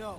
no.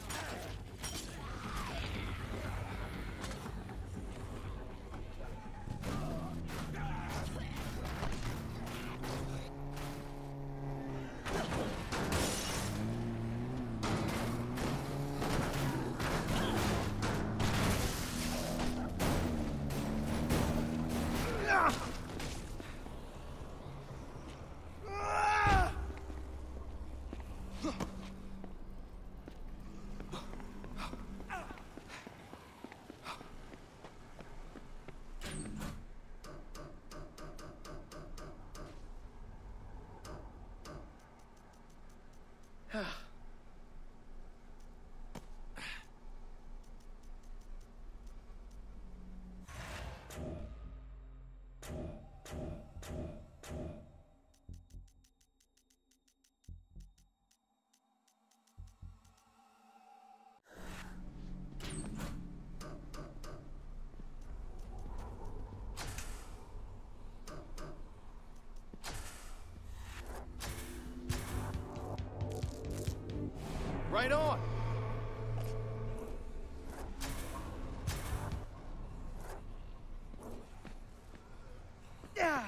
Right on. Yeah.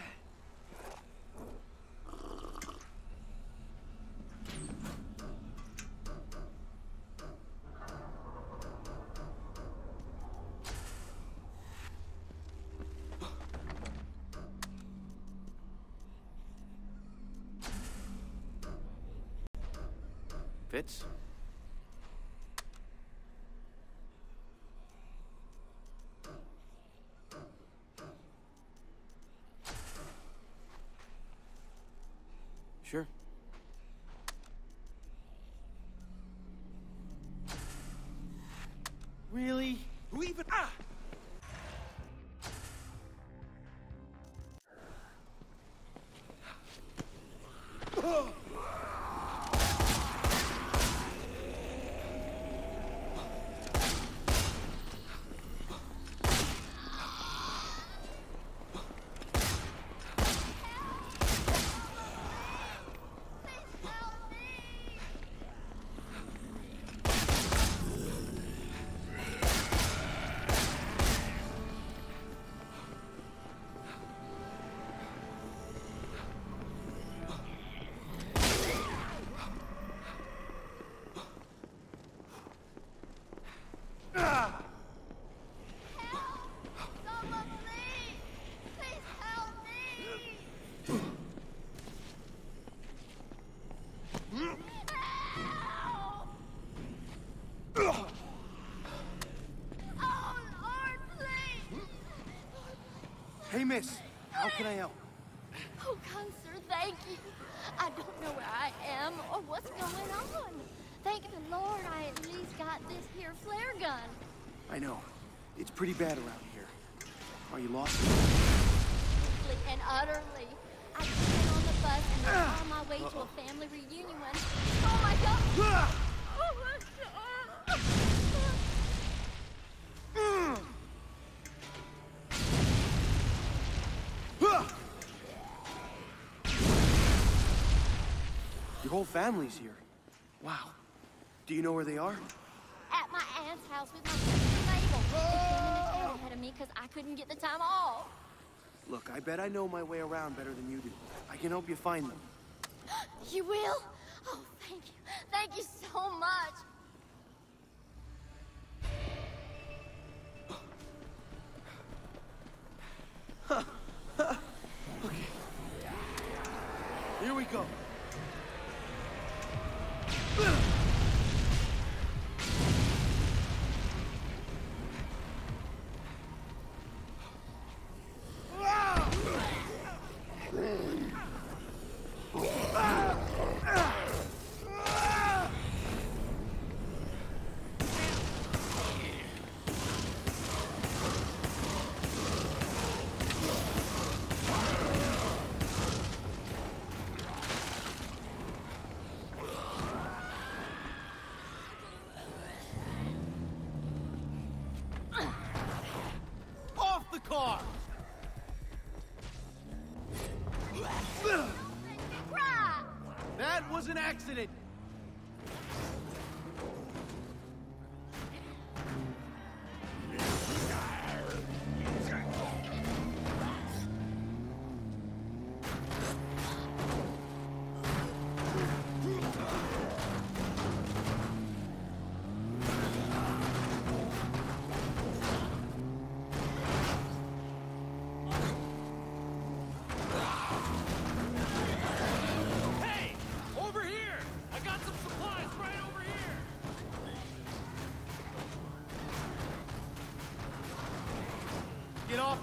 Fits? Sure. Really? Who even? Ah! Hey, miss. How can I help? Oh, kind sir, thank you. I don't know where I am or what's going on. Thank the Lord I at least got this here flare gun. I know. It's pretty bad around here. Are you lost? Completely and utterly. I just been on the bus and I'm on my way to a family reunion when... Oh my god! Ah! Whole family's here. Wow. Do you know where they are? At my aunt's house with my sister Mabel. They came into town ahead of me because I couldn't get the time off. Look, I bet I know my way around better than you do. I can help you find them. You will? Oh, thank you. Thank you so much. okay. Here we go. Off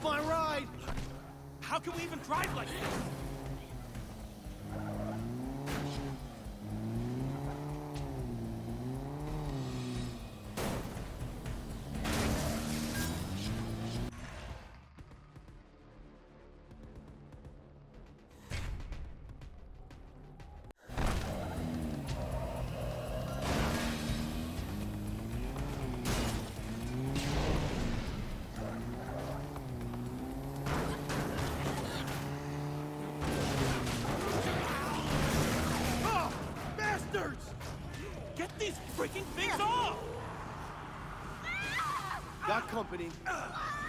my ride! How can we even drive like this? These freaking things off! Got company. Ah!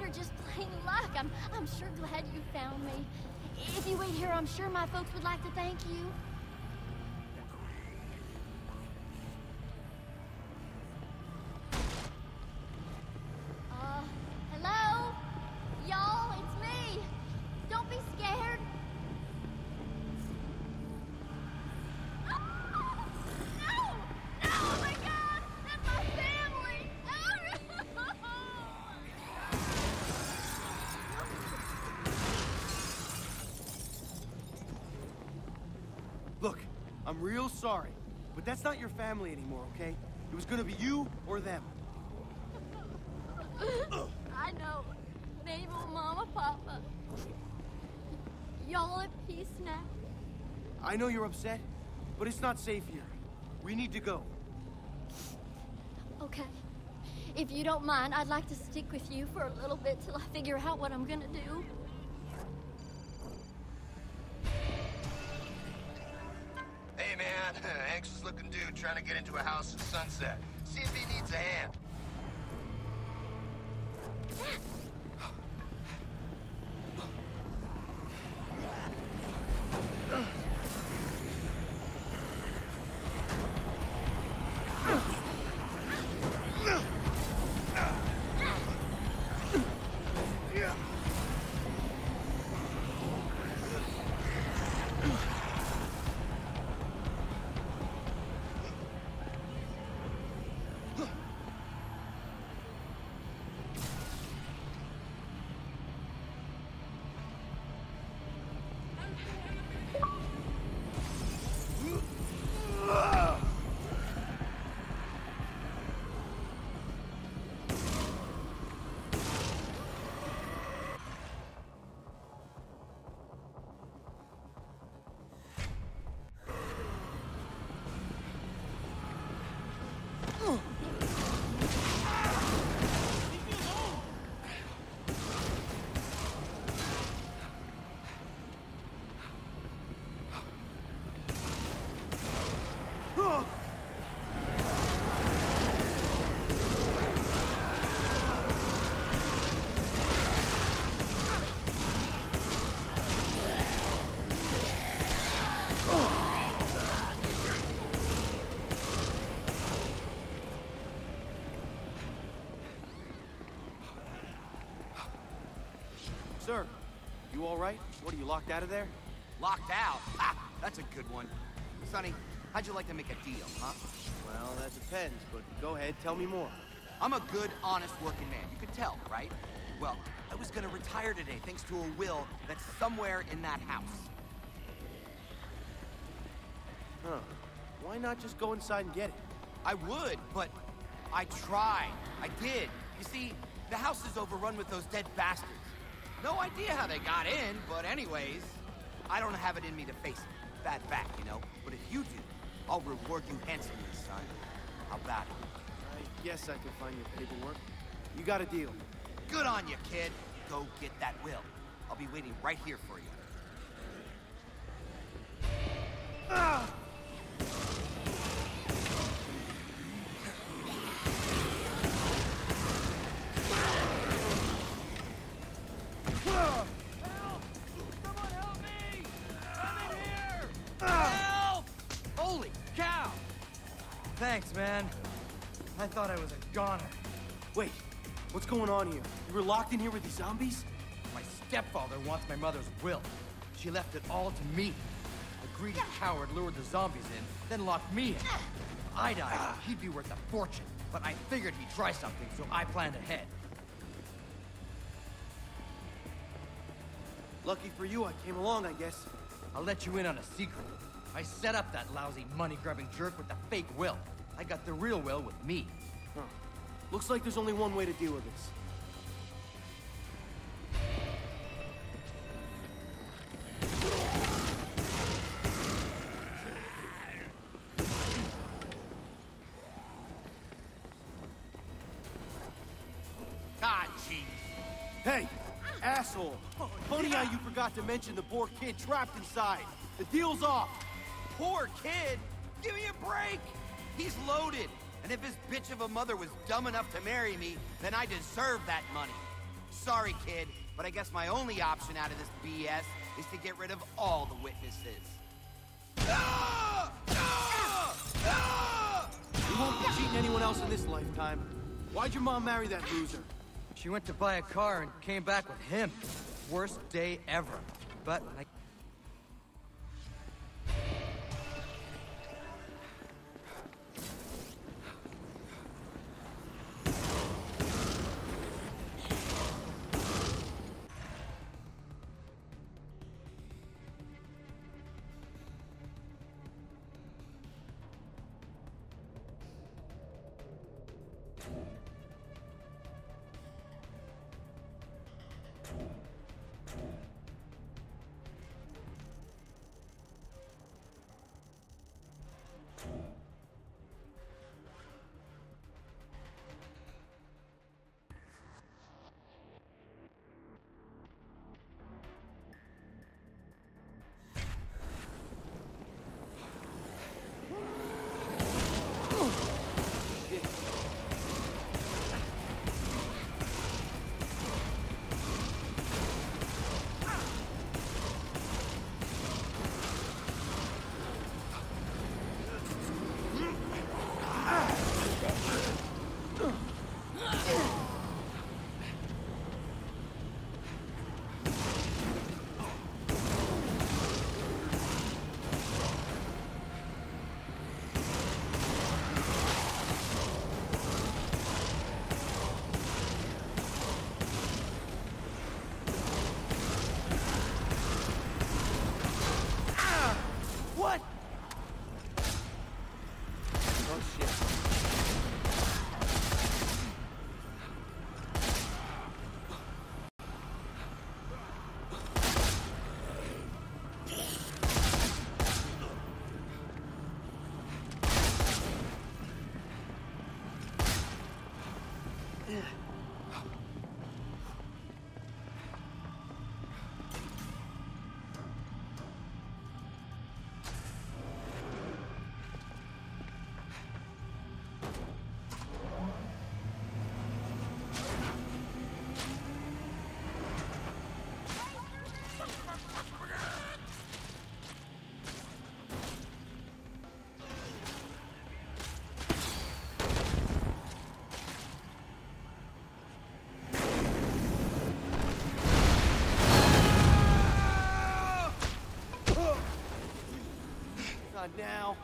Or just plain luck, I'm, I'm sure glad you found me. If you wait here, I'm sure my folks would like to thank you. I'm real sorry, but that's not your family anymore, okay? It was gonna be you or them. I know. They Mama, Papa. Y'all at peace now? I know you're upset, but it's not safe here. We need to go. Okay. If you don't mind, I'd like to stick with you for a little bit till I figure out what I'm gonna do. Trying to get into a house at Sunset. See if he needs a hand. You all right? What, are you locked out of there? Locked out? Ha! That's a good one. Sonny, how'd you like to make a deal, huh? Well, that depends, but go ahead, tell me more. I'm a good, honest working man. You could tell, right? Well, I was gonna retire today thanks to a will that's somewhere in that house. Huh. Why not just go inside and get it? I would, but I tried. I did. You see, the house is overrun with those dead bastards. No idea how they got in, but anyways, I don't have it in me to face it. Bad back, you know? But if you do, I'll reward you handsomely, son. How about it? I guess I can find your paperwork. You got a deal. Good on you, kid. Go get that will. I'll be waiting right here for you. Thought I was a goner. Wait, what's going on here? You were locked in here with these zombies? My stepfather wants my mother's will. She left it all to me. The greedy coward lured the zombies in, then locked me in. If I died, he'd be worth a fortune. But I figured he'd try something, so I planned ahead. Lucky for you, I came along, I guess. I'll let you in on a secret. I set up that lousy money-grubbing jerk with the fake will. I got the real will with me. Looks like there's only one way to deal with this. God, jeez. Hey, asshole! Funny how you forgot to mention the poor kid trapped inside. The deal's off. Poor kid! Give me a break! He's loaded, and if his bitch of a mother was dumb enough to marry me, then I deserve that money. Sorry, kid, but I guess my only option out of this BS is to get rid of all the witnesses. You won't be cheating anyone else in this lifetime. Why'd your mom marry that loser? She went to buy a car and came back with him. Worst day ever. But I Uh, now.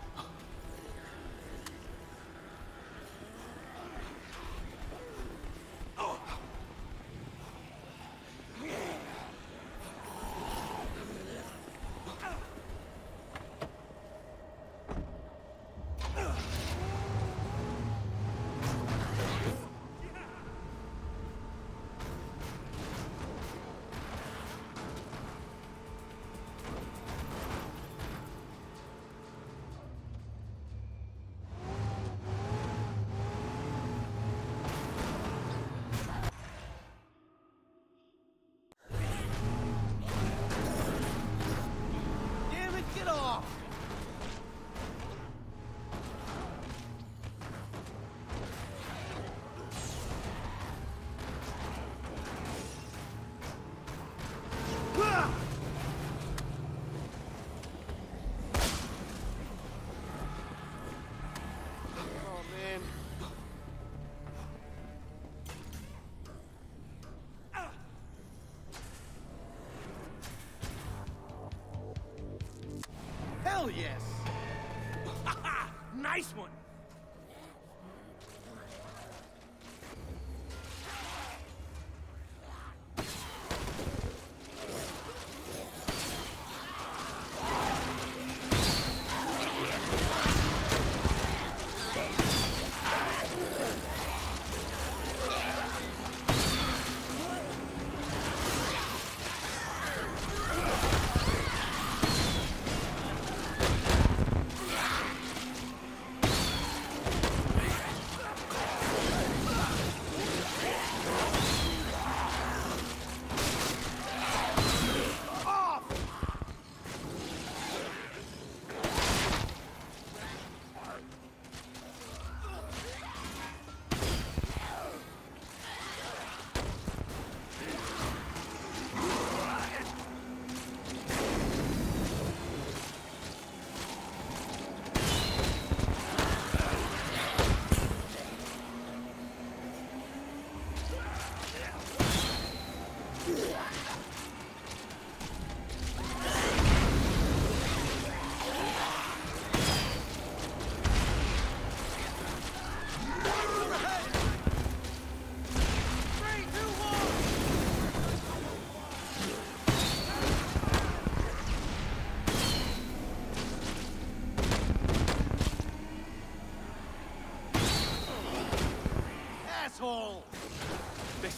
Yes! nice one!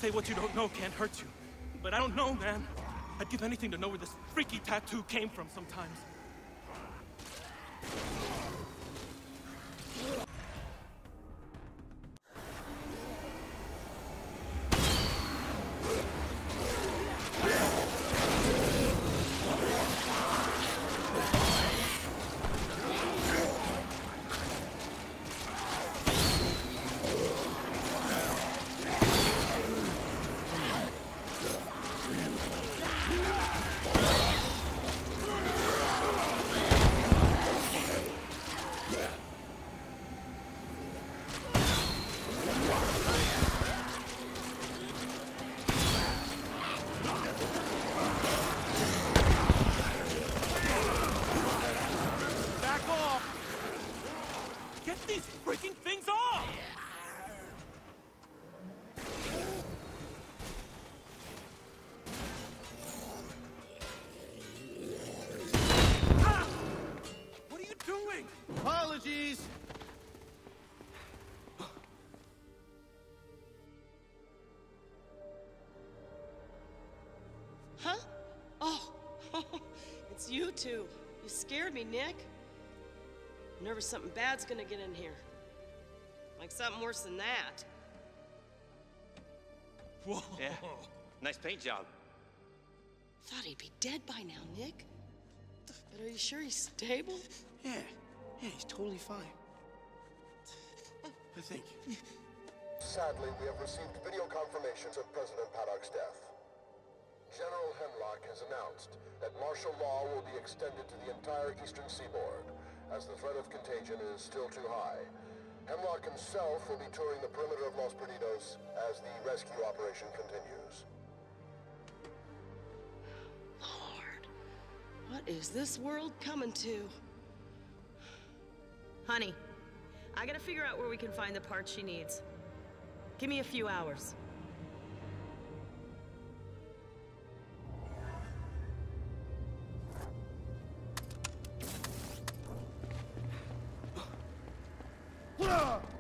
Say what you don't know can't hurt you. But I don't know, man. I'd give anything to know where this freaky tattoo came from sometimes. It's you. You scared me, Nick. I'm nervous something bad's gonna get in here. Like something worse than that. Whoa. Yeah. Nice paint job. Thought he'd be dead by now, Nick. But are you sure he's stable? Yeah, yeah, he's totally fine. I think. Sadly, we have received video confirmations of President Paddock's death. General Hemlock has announced that martial law will be extended to the entire eastern seaboard, as the threat of contagion is still too high. Hemlock himself will be touring the perimeter of Los Perdidos as the rescue operation continues. Lord, what is this world coming to? Honey, I gotta figure out where we can find the parts she needs. Give me a few hours. Some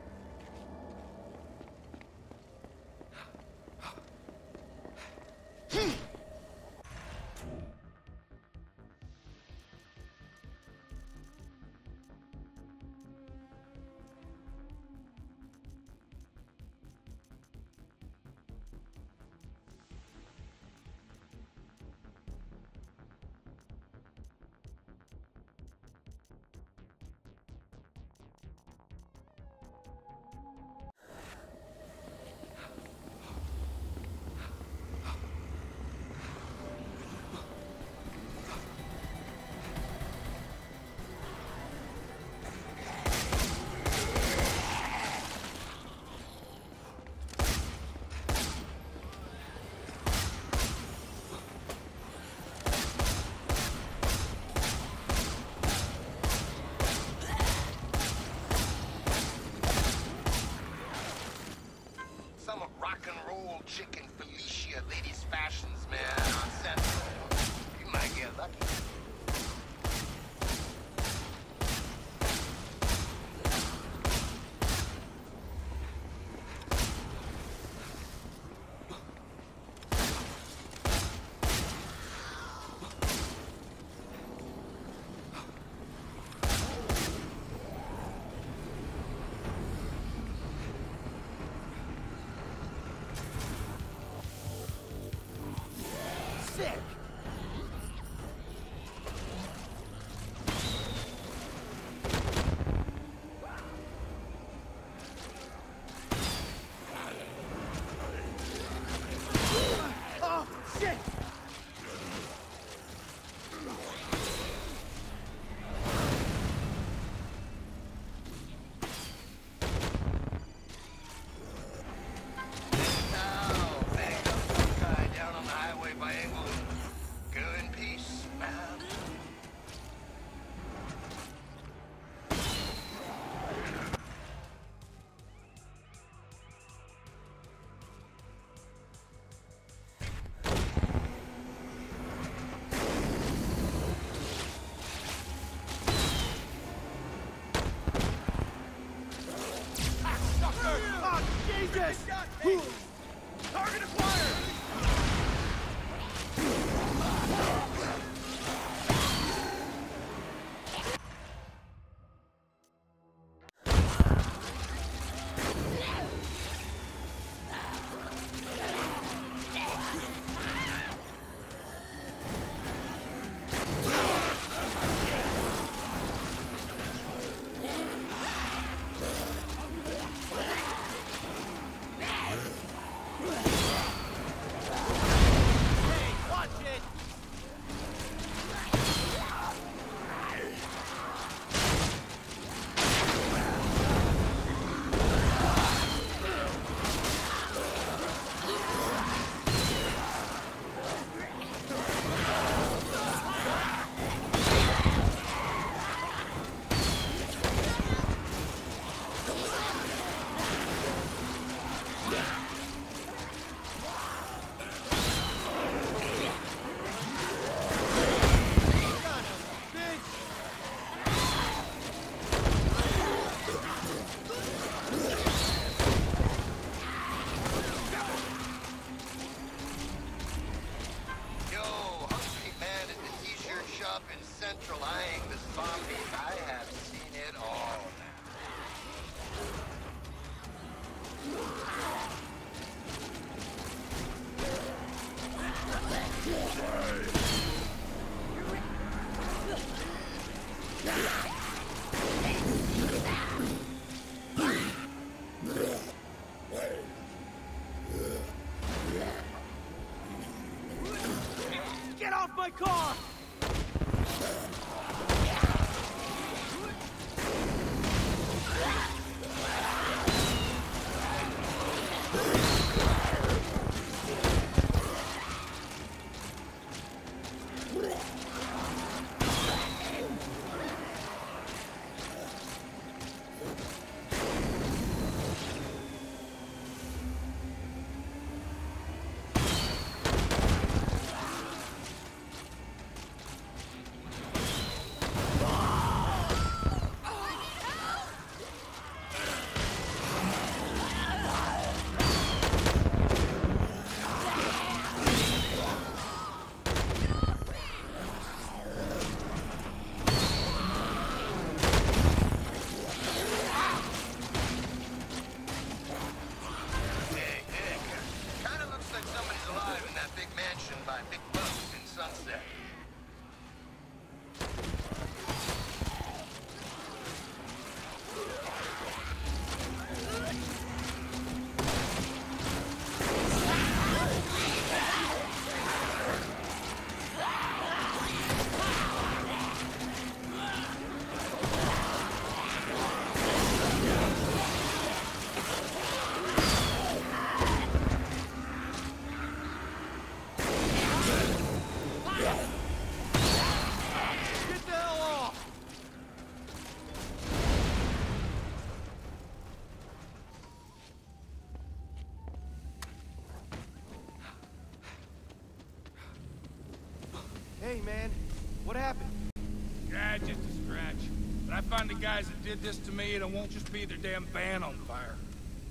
just a scratch. But I find the guys that did this to me, and it won't just be their damn van on fire.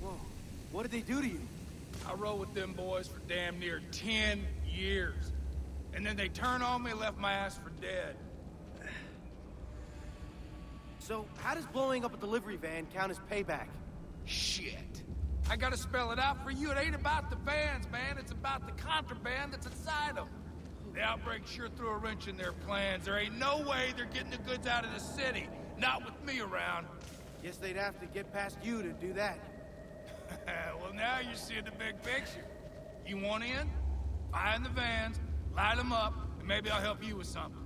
Whoa. What did they do to you? I rode with them boys for damn near 10 years. And then they turned on me and left my ass for dead. So, how does blowing up a delivery van count as payback? Shit. I gotta spell it out for you. It ain't about the vans, man. It's about the contraband that's inside them. The outbreak sure threw a wrench in their plans. There ain't no way they're getting the goods out of the city. Not with me around. Guess they'd have to get past you to do that. well, now you see the big picture. You want in? Find the vans, light them up, and maybe I'll help you with something.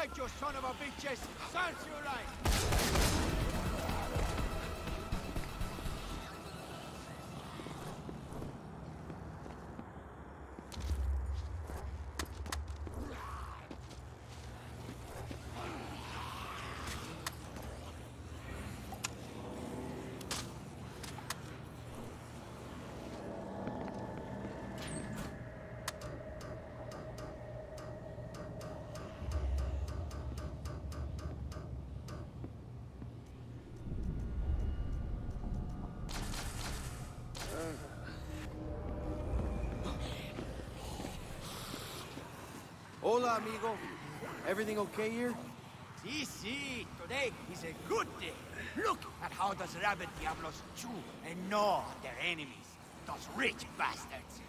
Right, you son of a bitches! Serves Hola, amigo. Everything okay here? Si, si, today is a good day. Look at how those rabbit diablos chew and gnaw at their enemies. Those rich bastards.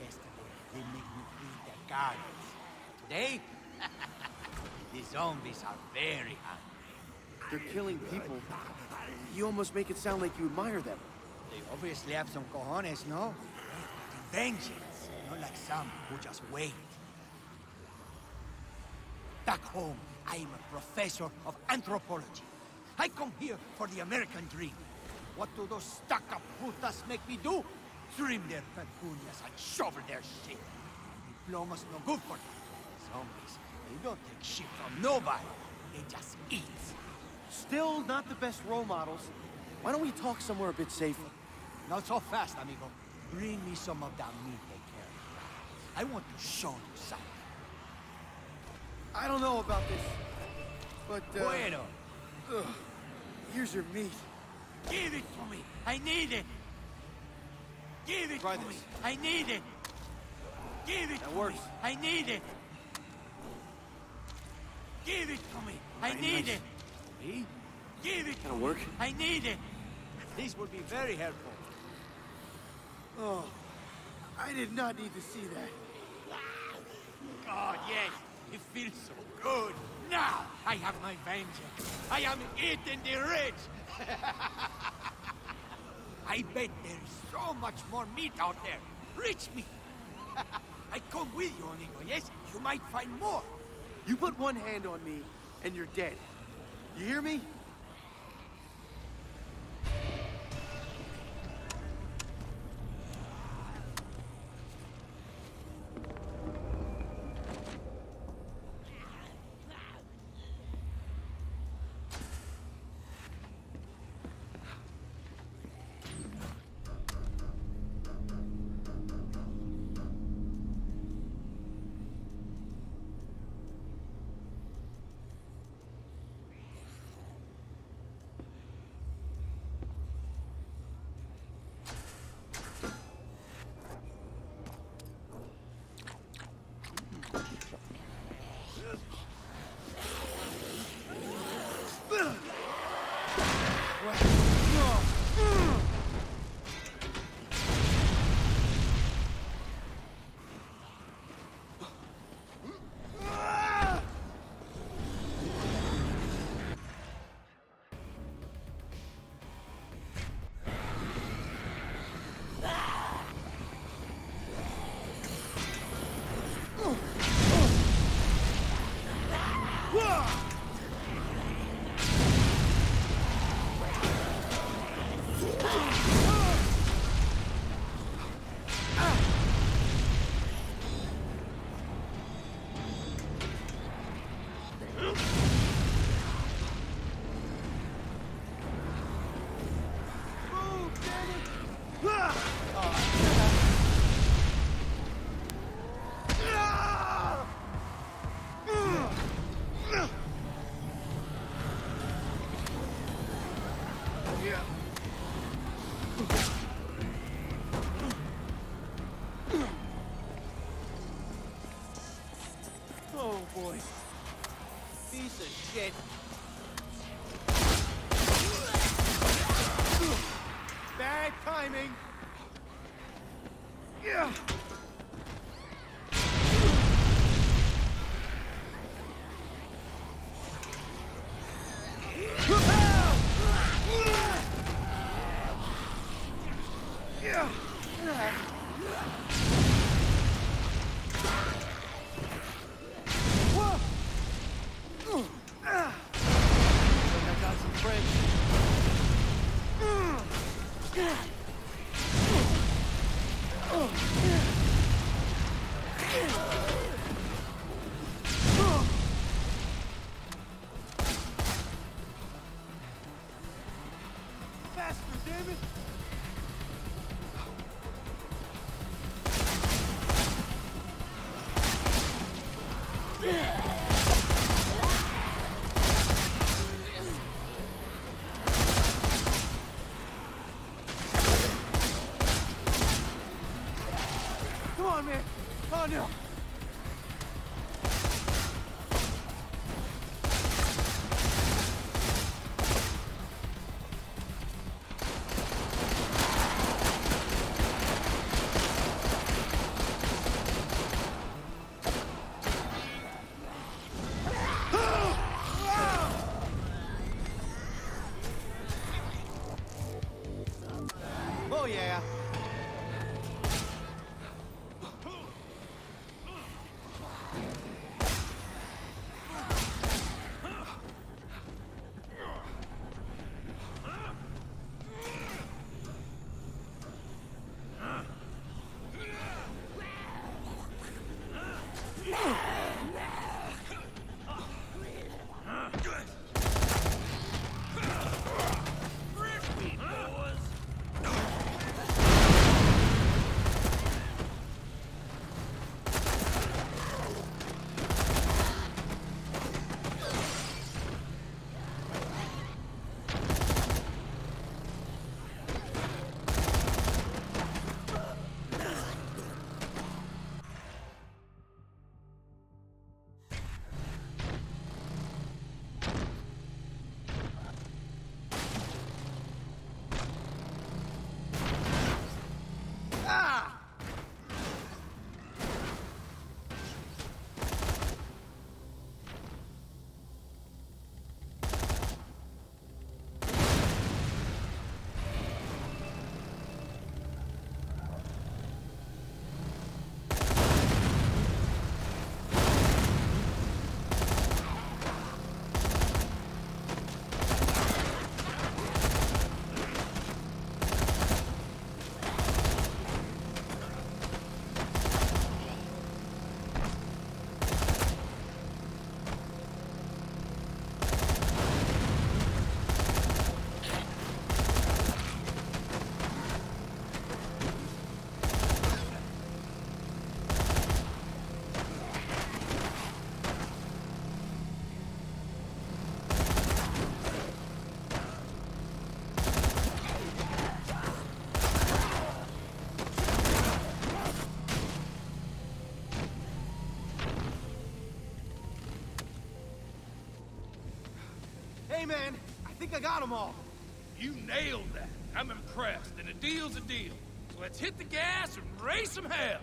Yesterday, they made me clean their gardens. Today, the zombies are very hungry. They're killing people. You almost make it sound like you admire them. They obviously have some cojones, no? Vengeance, not like some who just wait. Home, I am a professor of anthropology. I come here for the American dream. What do those stuck-up putas make me do? Trim their petunias and shovel their shit. Diploma's no good for them. Zombies, they don't take shit from nobody. They just eat. Still not the best role models. Why don't we talk somewhere a bit safer? Not so fast, amigo. Bring me some of that meat they carry. I want to show you something. I don't know about this, but, uh... Bueno. Ugh. Here's your meat. Give it to me! I need it! Give it Try to this. me! I need it! Give it That to works. me! I need it! Give it to me! I need nice. it! Me? Give it That'll to work. me! I need it! This would be very helpful. Oh, I did not need to see that. God, yes! It feels so good! Now I have my vengeance! I am eating the rich! I bet there is so much more meat out there! Rich meat! I come with you, amigo, yes? You might find more! You put one hand on me, and you're dead. You hear me? Yeah. Think I got them all. You nailed that. I'm impressed, and a deal's a deal. So let's hit the gas and raise some hell.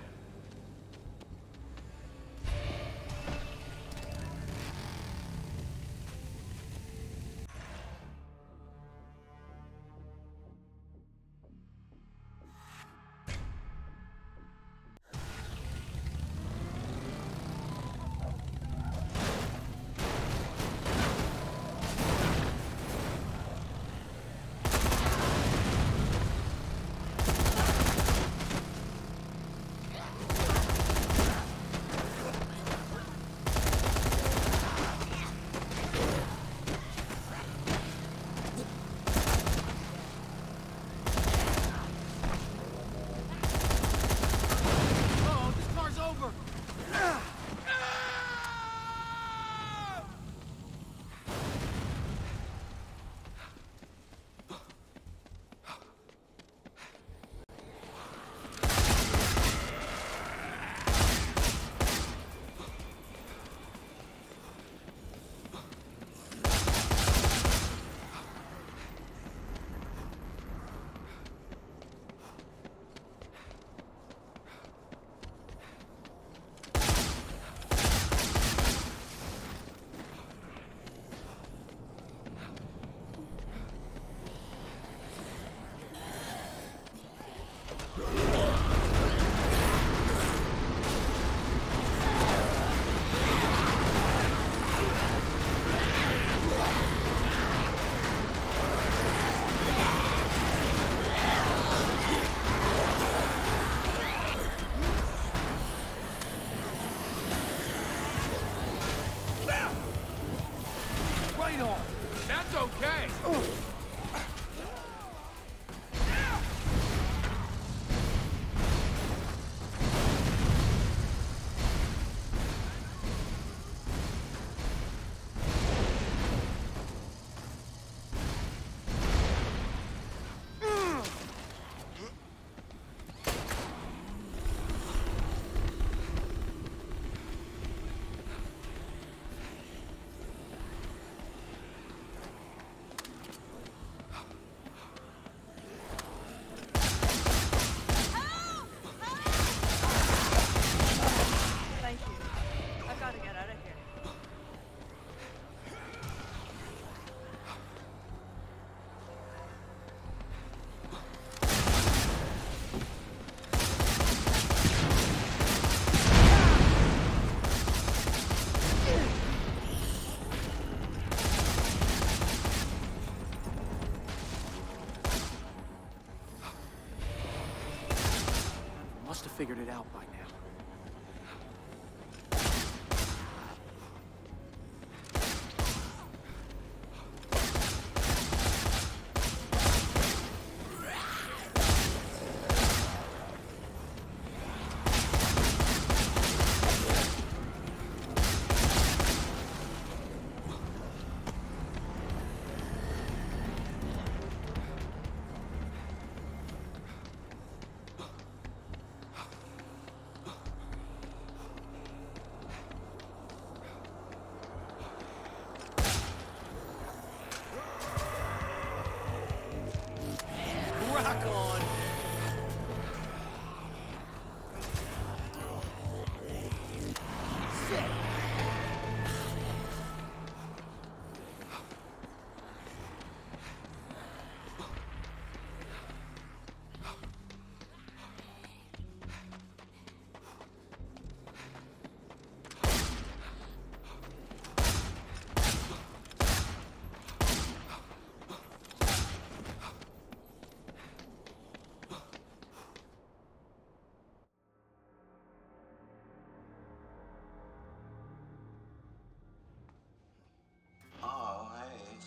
Figured it out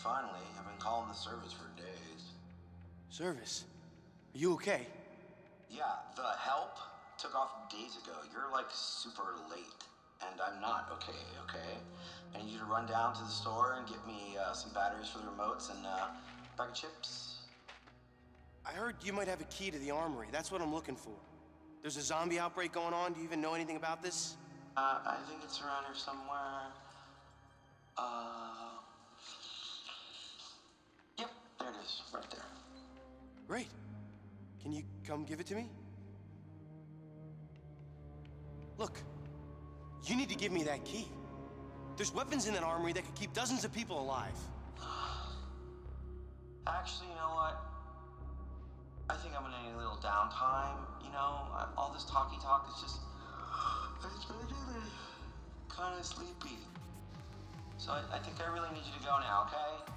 finally. I've been calling the service for days. Service? Are you okay? Yeah, the help took off days ago. You're like super late. And I'm not okay, okay? I need you to run down to the store and get me uh, some batteries for the remotes and uh, a bag of chips. I heard you might have a key to the armory. That's what I'm looking for. There's a zombie outbreak going on. Do you even know anything about this? Uh, I think it's around here somewhere. Uh, is, right there. Great. Can you come give it to me? Look, you need to give me that key. There's weapons in that armory that could keep dozens of people alive. Actually, you know what? I think I'm gonna need a little downtime. You know, I- all this talky talk is just. It's making me kind of sleepy. So I, I think I really need you to go now, okay?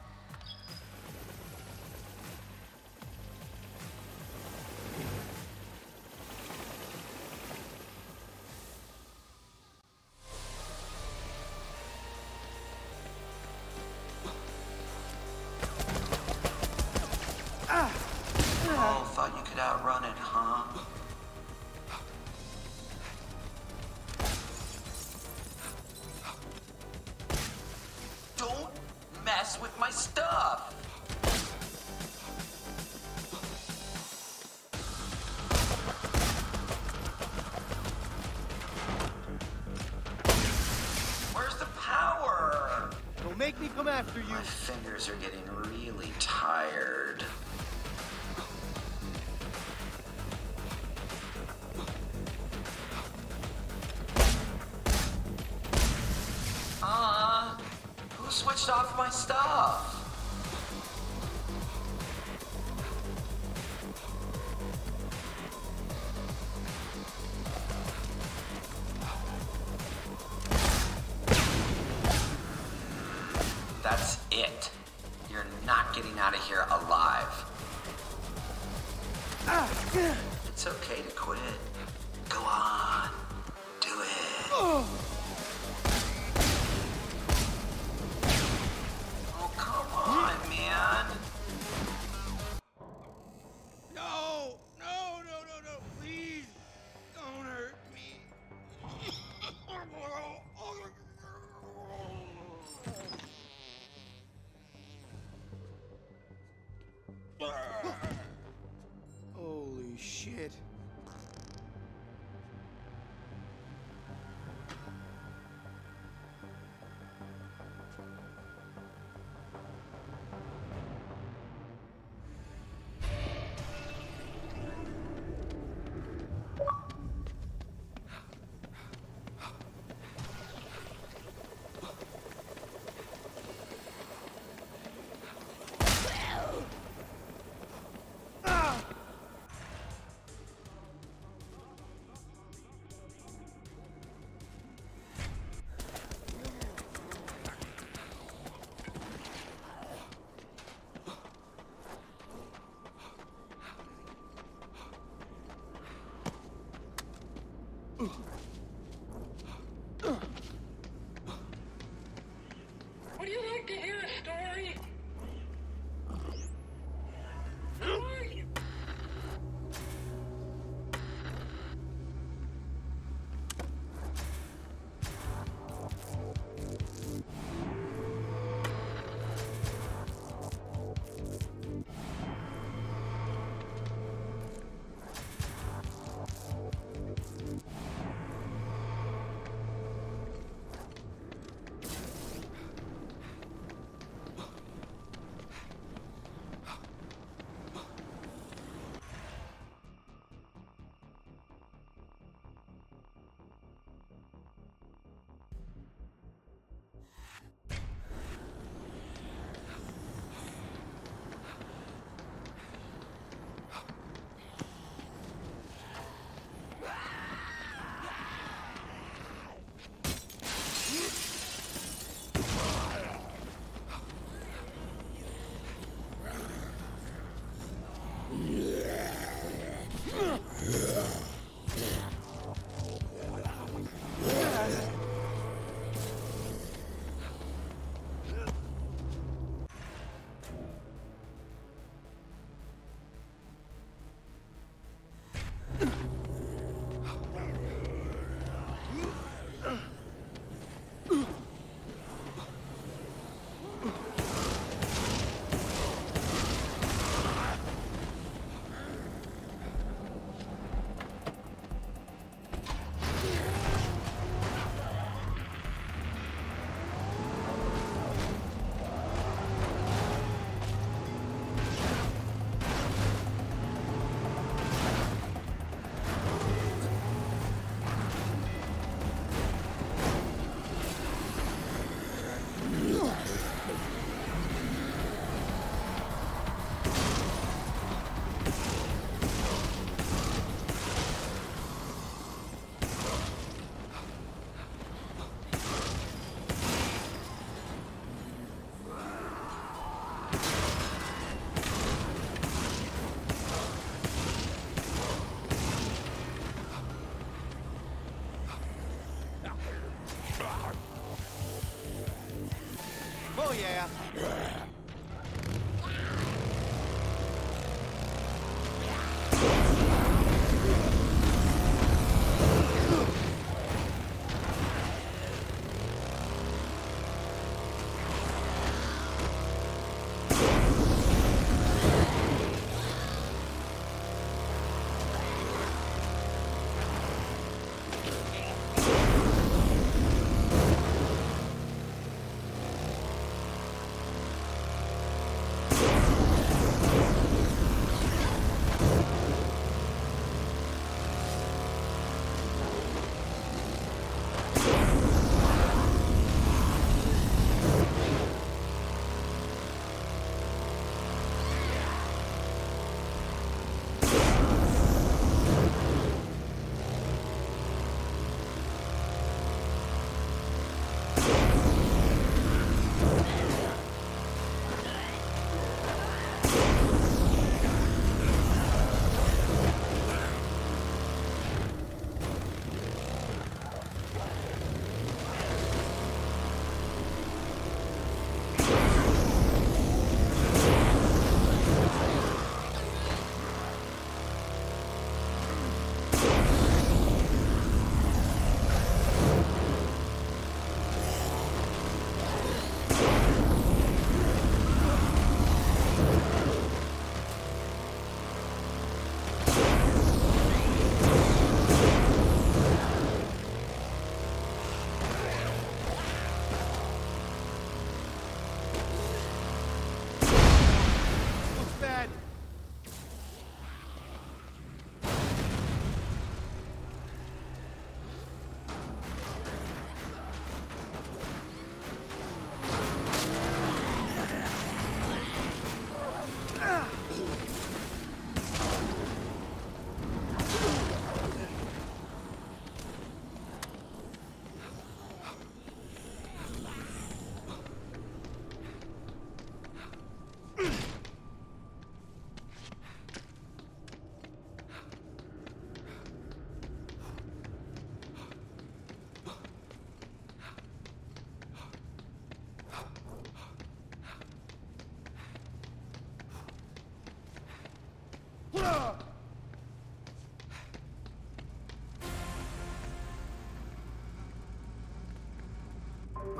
Getting out of here alive. It's okay to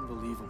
Unbelievable.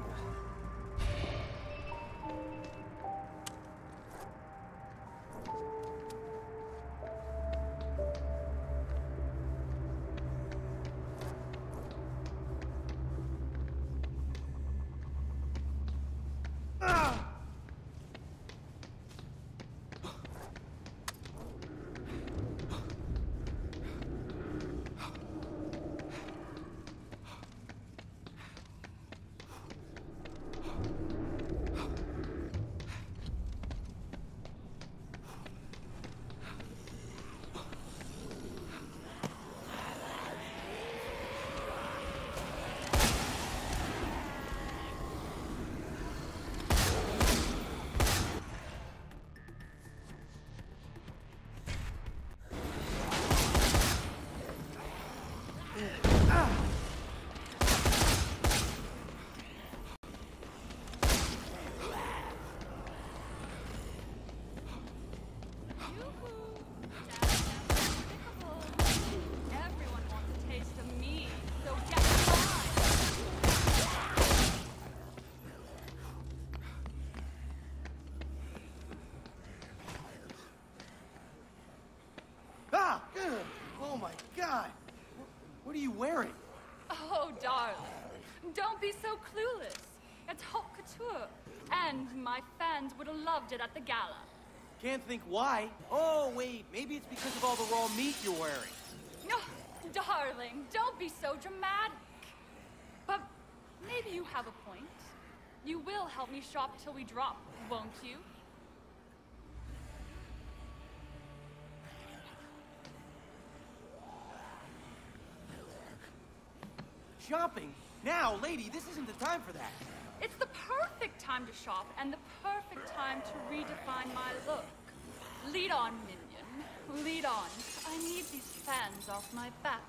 God! What are you wearing? Oh, darling, don't be so clueless. It's haute couture, and my fans would have loved it at the gala. Can't think why. Oh, wait, maybe it's because of all the raw meat you're wearing. No, darling, don't be so dramatic. But maybe you have a point. You will help me shop till we drop, won't you? Shopping? Now, lady, this isn't the time for that. It's the perfect time to shop and the perfect time to redefine my look. Lead on, minion. Lead on. I need these fans off my back.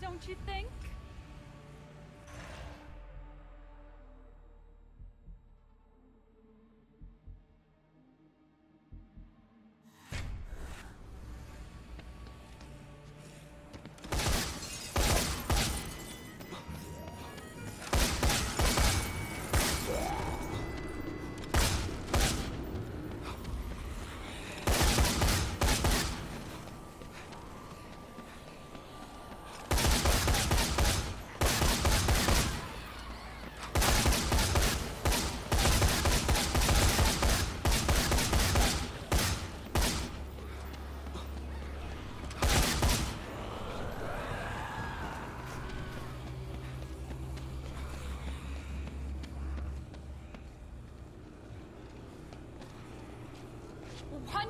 Don't you think?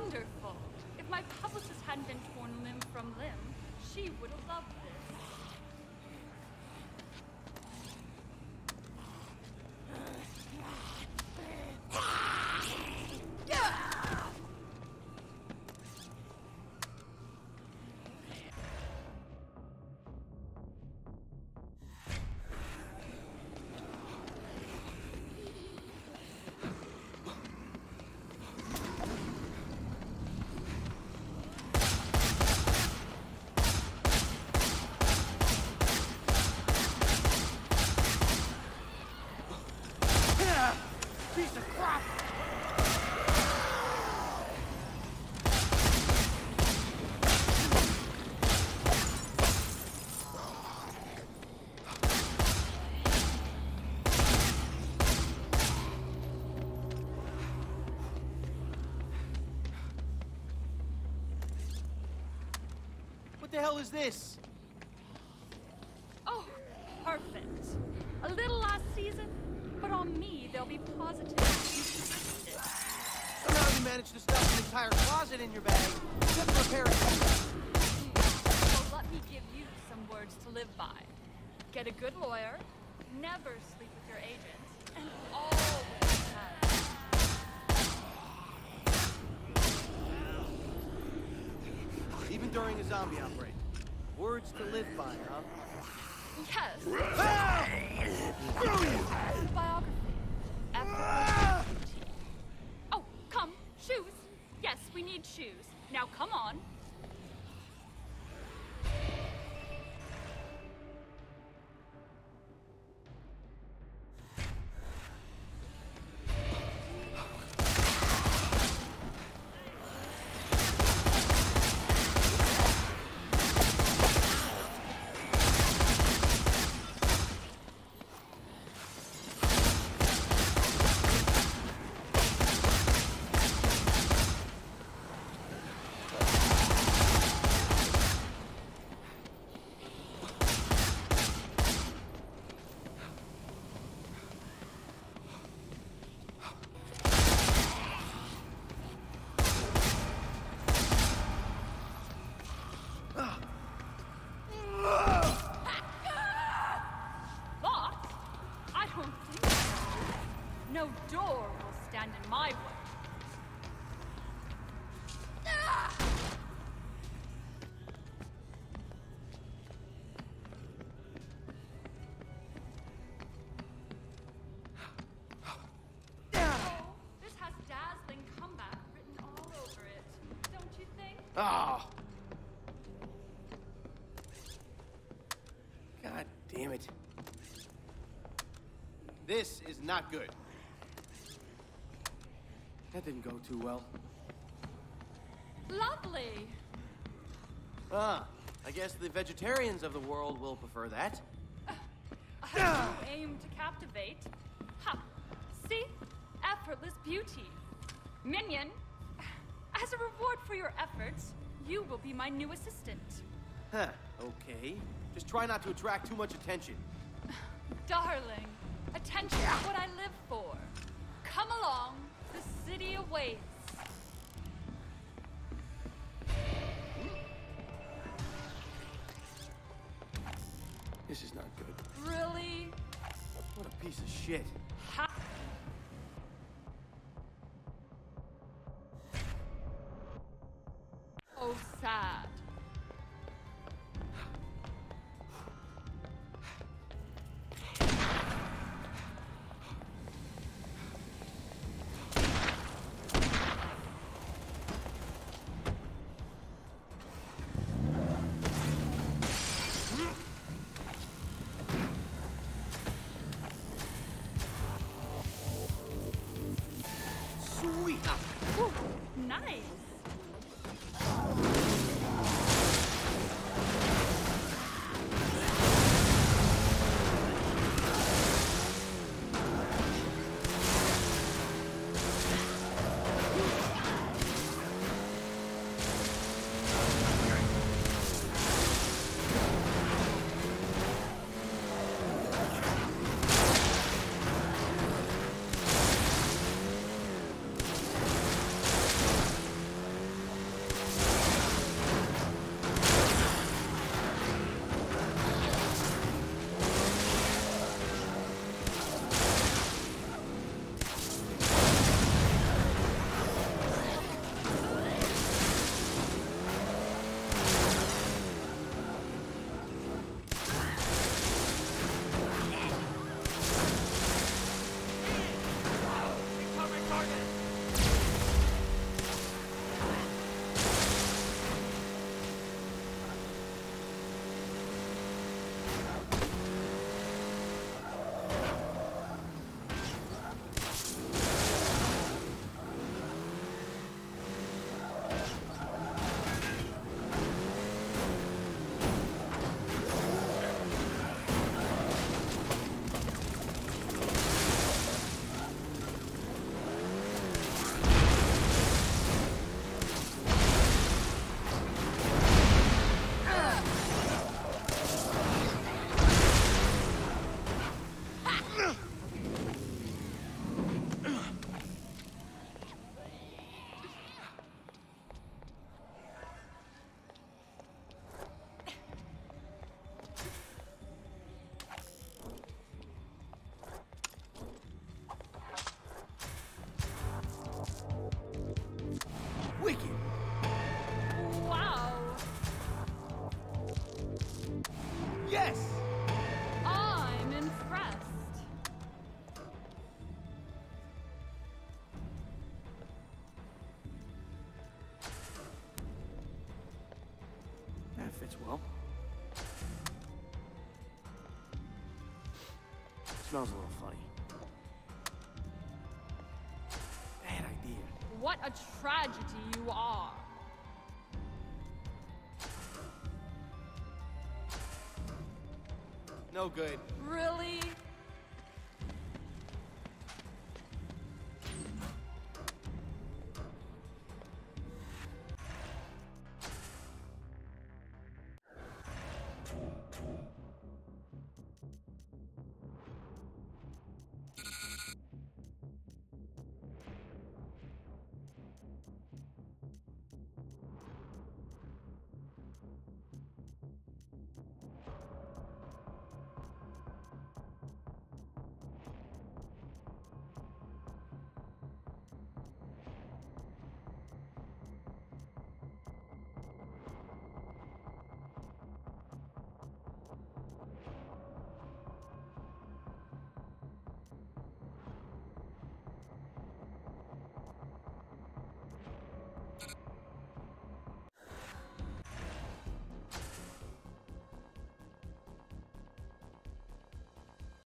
Wonderful. If my publicist hadn't been torn limb from limb, she would have loved this. The hell is this? Oh, perfect. A little last season, but on me there'll be positive. Somehow you managed to stuff an entire closet in your bag, except for a pair of shoes. Well, let me give you some words to live by. Get a good lawyer, never sleep with your agent, and always. Even during a zombie outbreak. Words to live by, huh? Yes. Ah! Biography. This is not good. That didn't go too well. Lovely. Ah, I guess the vegetarians of the world will prefer that. I have no aim to captivate. Ha! See? Effortless beauty. Minion, as a reward for your efforts, you will be my new assistant. Huh, okay. Just try not to attract too much attention. Darling, what I live for. Come along, the city awaits. This is not good. Really? What a piece of shit. Ha! Oh, sad. Smells a little funny. Bad idea. What a tragedy you are. No good. Really?